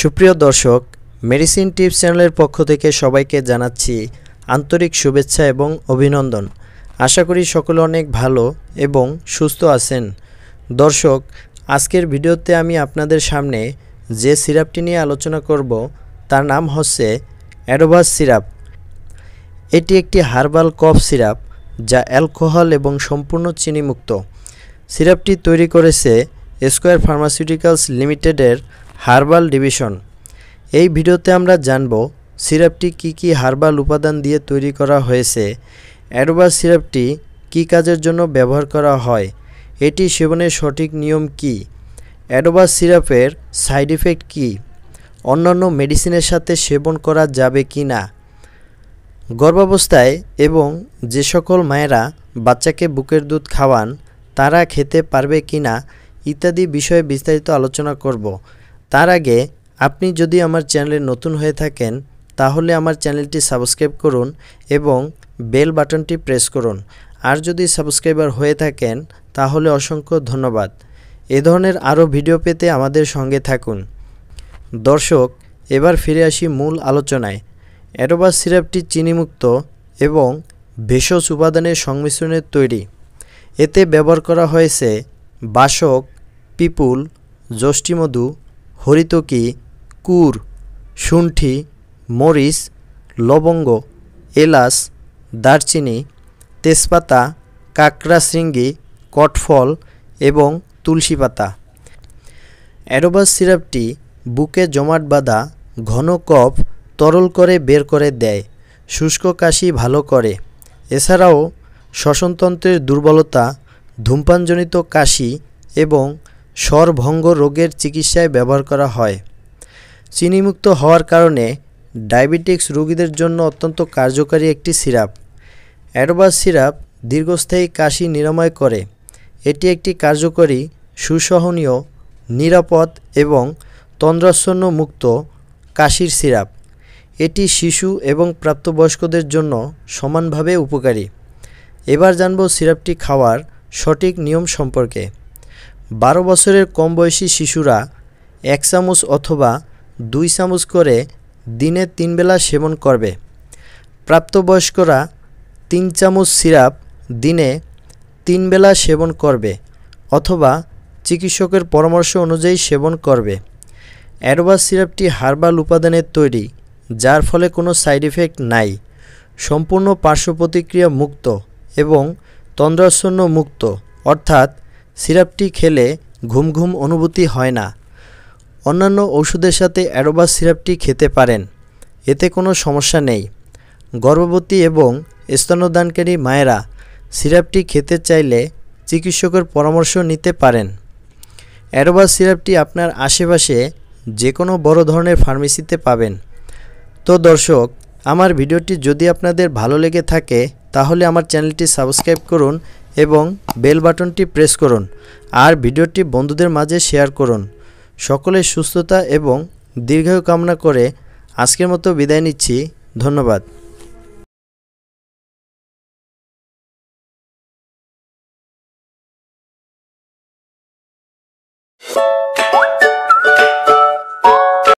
সুপ্রিয় দর্শক medicine tips চ্যানেলের পক্ষ থেকে সবাইকে জানাচ্ছি আন্তরিক শুভেচ্ছা এবং অভিনন্দন। আশা করি সকলে অনেক ভালো এবং সুস্থ আছেন। দর্শক, আজকের ভিডিওতে আমি আপনাদের সামনে যে সিরাপটি নিয়ে আলোচনা করব, তার নাম হচ্ছে অ্যাডোভাস সিরাপ। এটি একটি হার্বাল কফ সিরাপ যা অ্যালকোহল এবং সম্পূর্ণ চিনিমুক্ত। সিরাপটি তৈরি করেছে স্কোয়ার ফার্মাসিউটিক্যালস লিমিটেডের হার্বাল ডিভিশন। এই ভিডিওতে আমরা জানব, সিরাপটি কি কি হার্বাল উপাদান দিয়ে তৈরি করা হয়েছে অ্যাডোবাস সিরাপটি কি কাজের জন্য ব্যবহার করা হয়, এটি সেবনের সঠিক নিয়ম কি অ্যাডোবাস সিরাপের সাইড ইফেক্ট কী, অন্যান্য মেডিসিনের সাথে সেবন করা যাবে কি না গর্ভাবস্থায় এবং যে সকল মায়েরা বাচ্চাকে বুকের দুধ খাওয়ান, তারা খেতে পারবে কি না ইত্যাদি বিষয়ে বিস্তারিত আলোচনা করব। তার আগে, আপনি যদি আমার চ্যানেলে নতুন হয়ে থাকেন, তাহলে আমার চ্যানেলটি সাবস্ক্রাইব করুন এবং বেল বাটনটি প্রেস করুন। আর যদি সাবস্ক্রাইবার হয়ে থাকেন, তাহলে অসংখ্য ধন্যবাদ। এ ধরনের আরও ভিডিও পেতে আমাদের সঙ্গে থাকুন। দর্শক, এবার ফিরে আসি মূল আলোচনায়। অ্যাডোবাস সিরাপটি চিনিমুক্ত এবং ভেষজ উপাদানের সংমিশ্রণে তৈরি। এতে ব্যবহার করা হয়েছে বাসক, পিপুল যষ্টিমধু হরিতকি কুর শুণ্ঠি মরিচ, লবঙ্গ, এলাচ, দারচিনি, তেজপাতা কাকড়া শৃঙ্গি কটফল এবং তুলসী পাতা অ্যাডোবাস সিরাপটি বুকে জমাট বাঁধা ঘন কফ তরল করে বের করে দেয়, শুষ্ক কাশি ভালো করে। এছাড়াও শ্বসনতন্ত্রের দুর্বলতা, ধূমপানজনিত কাশি এবং স্বরভঙ্গ রোগের চিকিৎসায় ব্যবহার করা হয়। চিনিমুক্ত হওয়ার কারণে ডায়াবেটিক্স রোগীদের জন্য অত্যন্ত কার্যকারী একটি সিরাপ। অ্যাডোবাস সিরাপ দীর্ঘস্থায়ী কাশি নিরাময় করে। এটি একটি কার্যকরী, সুসহনীয়, নিরাপদ এবং তন্দ্রাচ্ছন্ন মুক্ত কাশির সিরাপ। এটি শিশু এবং প্রাপ্তবয়স্কদের জন্য সমানভাবে উপকারী। এবার জানব সিরাপটি খাওয়ার সঠিক নিয়ম সম্পর্কে। বারো বছরের কম বয়সী শিশুরা এক চামচ অথবা দুই চামচ করে দিনে তিন বেলা সেবন করবে। প্রাপ্তবয়স্করা তিন চামচ সিরাপ দিনে তিন বেলা সেবন করবে অথবা চিকিৎসকের পরামর্শ অনুযায়ী সেবন করবে। অ্যাডোবাস সিরাপটি হার্বাল উপাদানের তৈরি, যার ফলে কোনো সাইড ইফেক্ট নাই, সম্পূর্ণ পার্শ্ব প্রতিক্রিয়া মুক্ত এবং তন্দ্রাচ্ছন্ন মুক্ত, অর্থাৎ সিরাপটি খেলে ঘুম ঘুম অনুভূতি হয় না। অন্যান্য ওষুধের সাথে অ্যাডোবাস সিরাপটি খেতে পারেন। এতে কোনো সমস্যা নেই। গর্ভবতী এবং স্তন্যদানকারী মায়েরা সিরাপটি খেতে চাইলে চিকিৎসকের পরামর্শ নিতে পারেন। অ্যাডোবাস সিরাপটি আপনার আশেপাশে যে কোনো বড় ধরনের ফার্মেসিতে পাবেন। তো দর্শক, আমার ভিডিওটি যদি আপনাদের ভালো লেগে থাকে, তাহলে আমার চ্যানেলটি সাবস্ক্রাইব করুন এবং বেল বাটনটি প্রেস করুন আর ভিডিওটি বন্ধুদের মাঝে শেয়ার করুন। সকলের সুস্থতা এবং দীর্ঘায়ু কামনা করে আজকের মতো বিদায় নিচ্ছি। ধন্যবাদ।